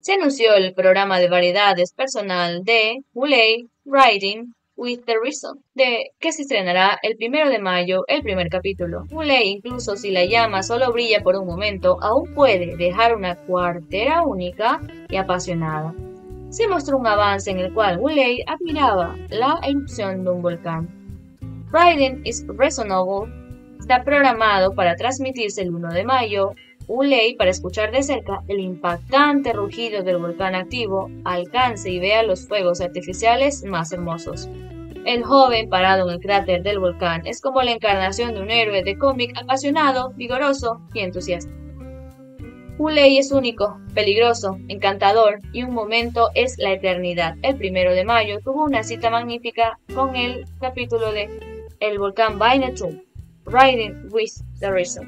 Se anunció el programa de variedades personal de Woolley Riding with the Reason, de que se estrenará el primero de mayo el primer capítulo. Woolley, incluso si la llama solo brilla por un momento, aún puede dejar una cuartera única y apasionada. Se mostró un avance en el cual Woolley admiraba la erupción de un volcán. Riding is Reasonable está programado para transmitirse el 1 de mayo ley para escuchar de cerca el impactante rugido del volcán activo, alcance y vea los fuegos artificiales más hermosos. El joven parado en el cráter del volcán es como la encarnación de un héroe de cómic apasionado, vigoroso y entusiasta. ley es único, peligroso, encantador y un momento es la eternidad. El primero de mayo tuvo una cita magnífica con el capítulo de El volcán Vainatu, Riding with the Reason.